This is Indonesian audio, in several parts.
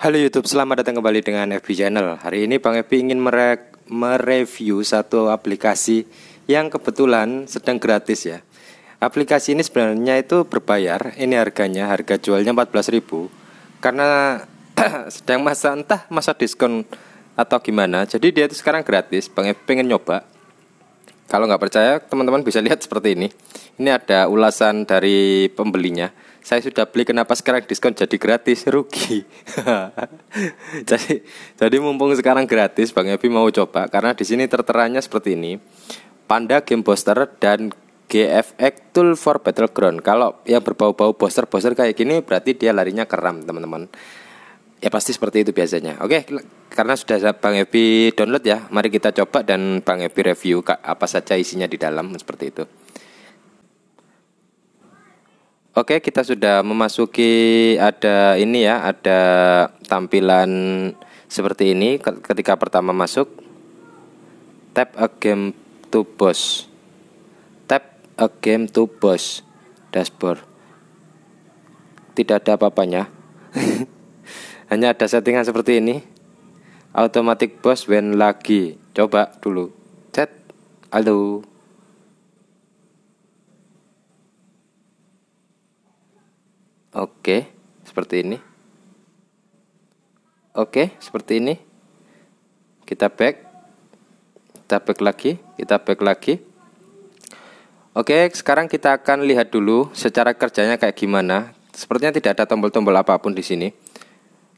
Halo YouTube, selamat datang kembali dengan FB Channel. Hari ini Bang FB ingin mere mereview satu aplikasi yang kebetulan sedang gratis ya. Aplikasi ini sebenarnya itu berbayar. Ini harganya, harga jualnya 14.000 karena sedang masa entah masa diskon atau gimana. Jadi dia itu sekarang gratis. Bang FB pengen nyoba. Kalau nggak percaya, teman-teman bisa lihat seperti ini. Ini ada ulasan dari pembelinya. Saya sudah beli, kenapa sekarang diskon jadi gratis? Rugi. jadi, jadi mumpung sekarang gratis, Bang Evi mau coba karena di sini terteranya seperti ini. Panda Game Booster dan GFX Tool for Battleground. Kalau yang berbau-bau booster-booster kayak gini berarti dia larinya keram, teman-teman. Ya pasti seperti itu biasanya. Oke, karena sudah Bang Epi download ya, mari kita coba dan Bang Epi review apa saja isinya di dalam seperti itu. Oke, kita sudah memasuki ada ini ya, ada tampilan seperti ini ketika pertama masuk. Tap a game to boss. Tap a game to boss dashboard. Tidak ada apa-apanya. Hanya ada settingan seperti ini. Automatic boss when lagi. Coba dulu. Chat. Halo. Oke, seperti ini. Oke, seperti ini. Kita back. Kita back lagi, kita back lagi. Oke, sekarang kita akan lihat dulu secara kerjanya kayak gimana. Sepertinya tidak ada tombol-tombol apa pun di sini.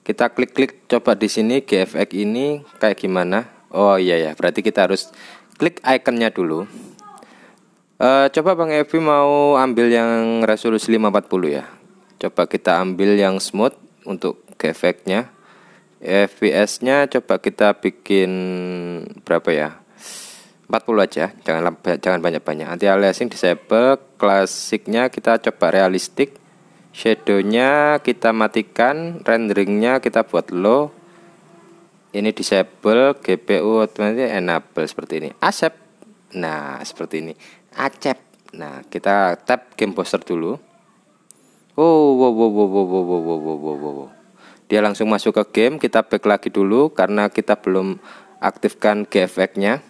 Kita klik-klik coba di sini GFX ini kayak gimana? Oh iya ya, berarti kita harus klik ikonnya dulu. Uh, coba Bang Evi mau ambil yang resolusi 540 ya. Coba kita ambil yang smooth untuk GFX-nya. FPS-nya coba kita bikin berapa ya? 40 aja, jangan jangan banyak-banyak. Anti aliasing disable, klasiknya kita coba realistik shadownya kita matikan renderingnya kita buat low. Ini disable GPU otomatis enable seperti ini. Accept. Nah seperti ini. Accept. Nah kita tap game poster dulu. Oh wow wow wow wow wow wow wow wow wow wow. Dia langsung masuk ke game kita back lagi dulu karena kita belum aktifkan GFX nya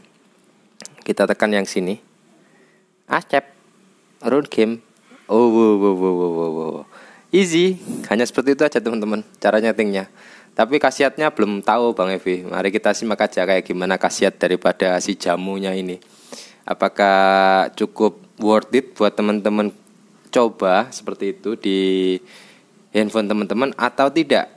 kita tekan yang sini. Accept. Run game oh wow wow wow wow wow, wow. Easy, hanya seperti itu aja teman-teman cara nyetingnya. Tapi khasiatnya belum tahu Bang Evi. Mari kita simak aja kayak gimana khasiat daripada si jamunya ini. Apakah cukup worth it buat teman-teman coba seperti itu di handphone teman-teman atau tidak?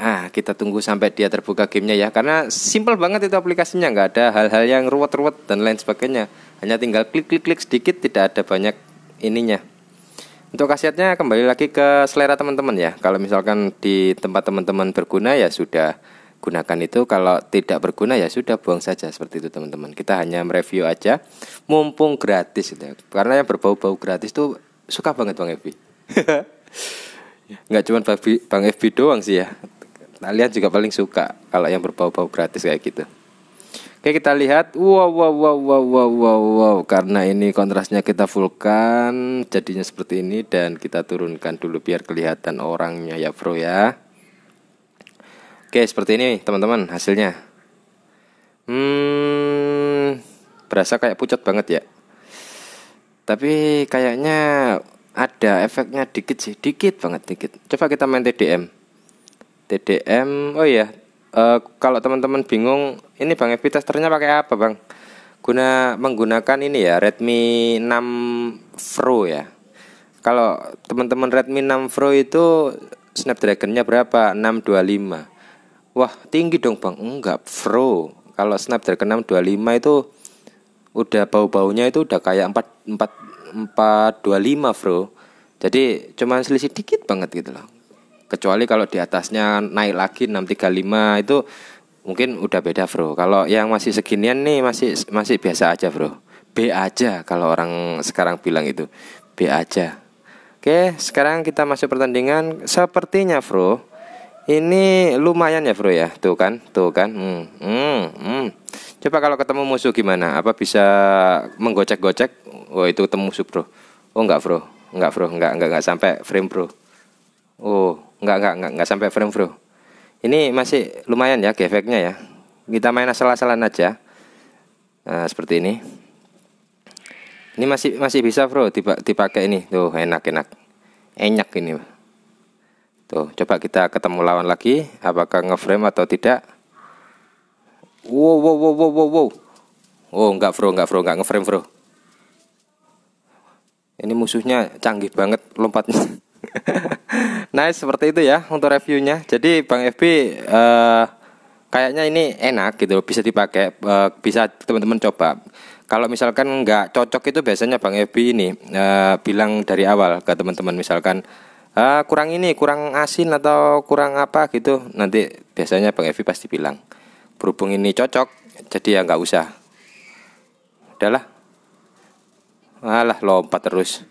Ah, kita tunggu sampai dia terbuka gamenya ya Karena simple banget itu aplikasinya Nggak ada hal-hal yang ruwet-ruwet dan lain sebagainya Hanya tinggal klik-klik-klik sedikit Tidak ada banyak ininya untuk khasiatnya kembali lagi ke selera teman-teman ya. Kalau misalkan di tempat teman-teman berguna ya sudah gunakan itu. Kalau tidak berguna ya sudah buang saja seperti itu teman-teman. Kita hanya mereview aja, mumpung gratis gitu. Ya. Karena yang berbau-bau gratis tuh suka banget bang Evi. Nggak cuma bang Evi doang sih ya. Kalian juga paling suka kalau yang berbau-bau gratis kayak gitu. Oke kita lihat. Wow wow wow wow wow wow wow. Karena ini kontrasnya kita fullkan jadinya seperti ini dan kita turunkan dulu biar kelihatan orangnya ya bro ya. Oke seperti ini teman-teman hasilnya. Hmm berasa kayak pucat banget ya. Tapi kayaknya ada efeknya dikit sih dikit banget dikit. Coba kita main TDM TDM oh iya uh, kalau teman-teman bingung ini Bang Evi testernya pakai apa Bang? Guna menggunakan ini ya Redmi 6 Pro ya. Kalau teman-teman Redmi 6 Pro itu Snapdragonnya berapa? 625. Wah, tinggi dong Bang. Enggak, Pro. Kalau Snapdragon 625 itu udah bau-baunya itu udah kayak 4 4 425 Pro. Jadi cuma selisih dikit banget gitu loh kecuali kalau di atasnya naik lagi 635 itu mungkin udah beda bro. Kalau yang masih seginian nih masih masih biasa aja bro. B aja kalau orang sekarang bilang itu. B aja. Oke sekarang kita masuk pertandingan. Sepertinya bro ini lumayan ya bro ya? Tuh kan tuh kan. Hmm, hmm, hmm. coba kalau ketemu musuh gimana? Apa bisa menggocek-gocek? Oh itu ketemu musuh bro. Oh enggak bro. Enggak bro. Enggak enggak enggak sampai frame bro. Oh Enggak, enggak, enggak, enggak sampai frame bro. Ini masih lumayan ya efeknya ya. Kita main asal-asalan aja. Nah seperti ini. Ini masih masih bisa bro dipakai ini. Tuh enak enak enak ini. Tuh coba kita ketemu lawan lagi. Apakah ngeframe atau tidak? Wow wow wow wow wow, wow. oh enggak bro enggak bro enggak ngeframe bro. Ini musuhnya canggih banget lompatnya nice seperti itu ya untuk reviewnya. Jadi Bang FB uh, eh, kayaknya ini enak gitu bisa dipakai uh, bisa teman-teman coba. Kalau misalkan nggak cocok itu biasanya Bang FB ini uh, bilang dari awal ke teman-teman. Misalkan uh, kurang ini kurang asin atau kurang apa gitu. Nanti biasanya Bang FB pasti bilang berhubung ini cocok jadi ya nggak usah. Udahlah. Alah lompat terus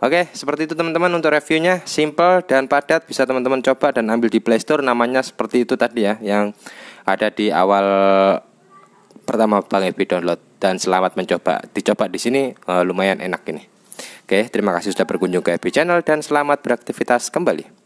Oke, seperti itu teman-teman untuk reviewnya simple dan padat bisa teman-teman coba dan ambil di Play Store namanya seperti itu tadi ya yang ada di awal pertama Bang Ebi download dan selamat mencoba. Dicoba di sini uh, lumayan enak ini. Oke, terima kasih sudah berkunjung ke Ebi Channel dan selamat beraktivitas kembali.